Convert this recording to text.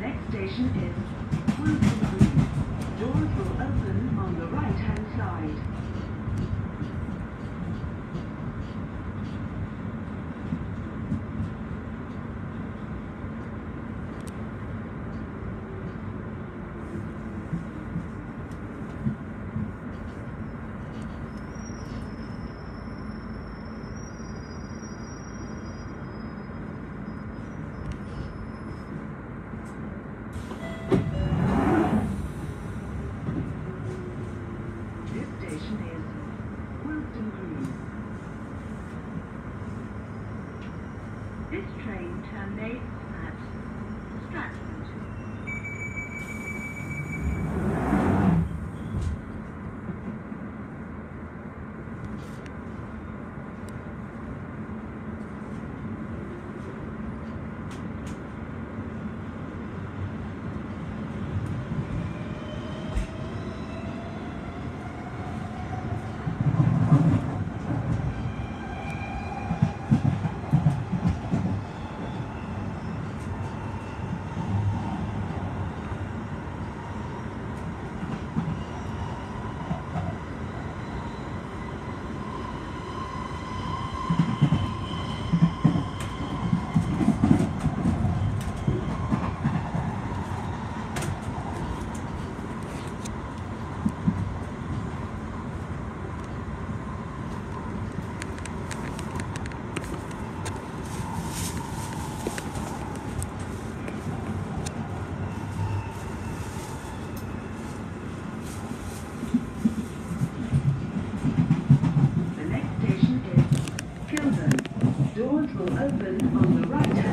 Next station is Green. Doors will open on the right-hand side. This station is Willesden Green. This train terminates at Stratford. Doors will open on the right-hand